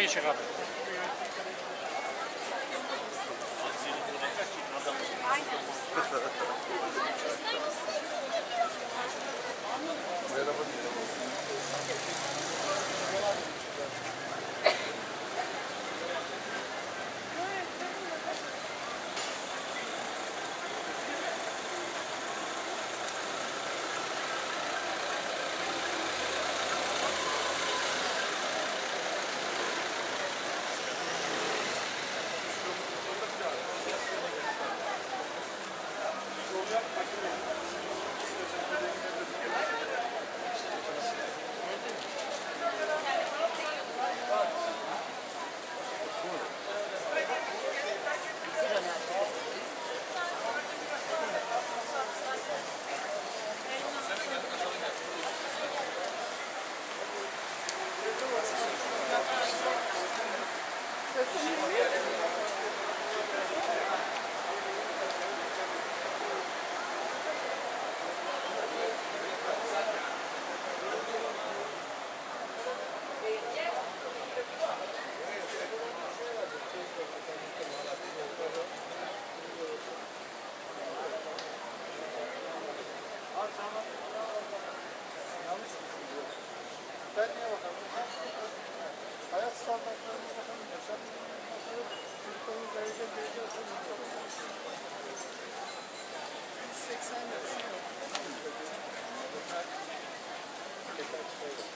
işi abi. Ben 180 yaşıyor. Tekrar çıkıyor.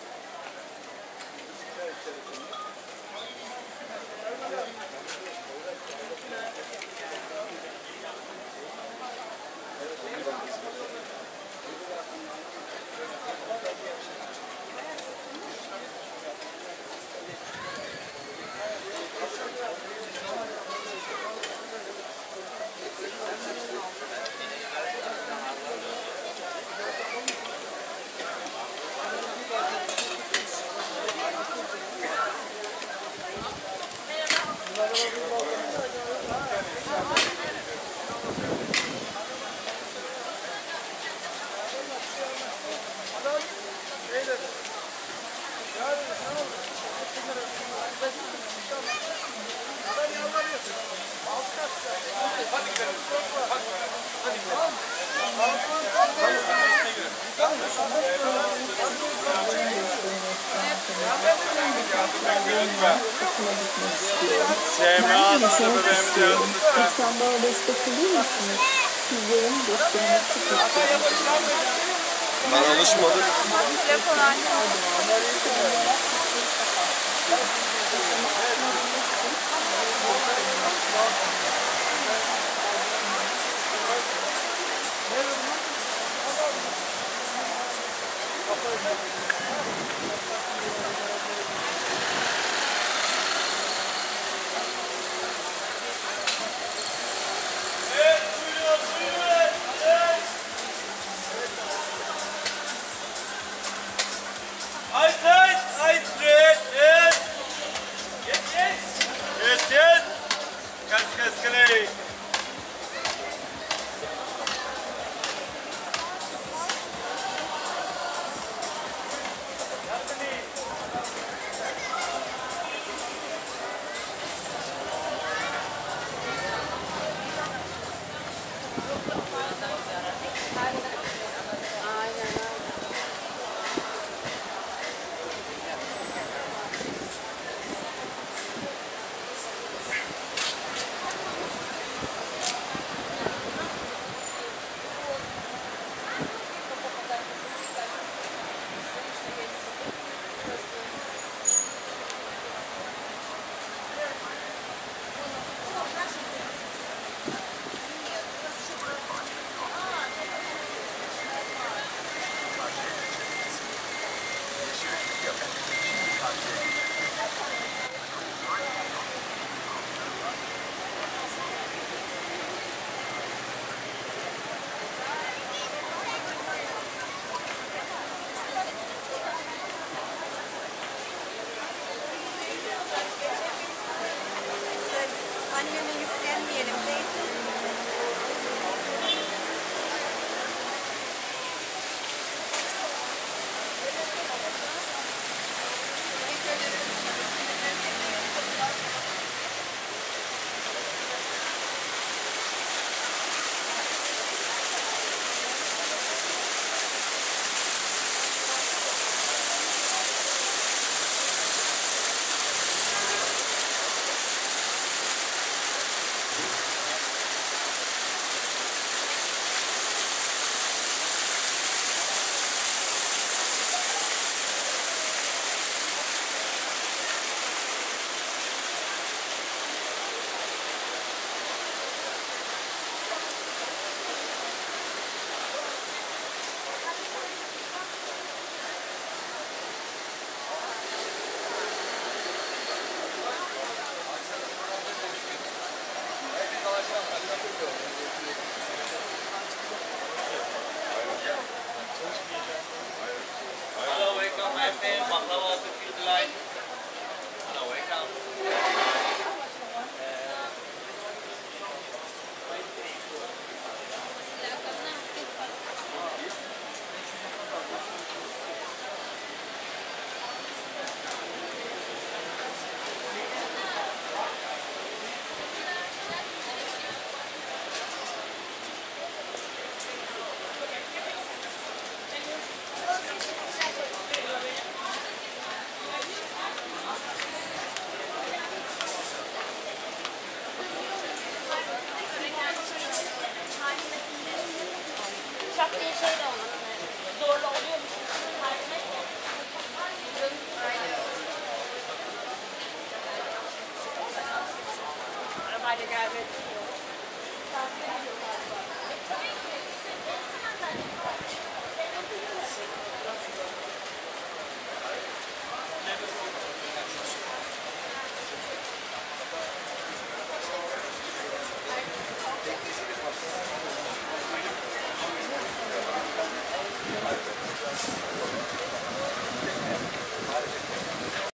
İçerisinde. Semra adlı bebeğimize yardım lütfen. Lütfen bana destek olur musunuz? Sizlerin desteğini istiyorum. Ben alışmadım. Ice,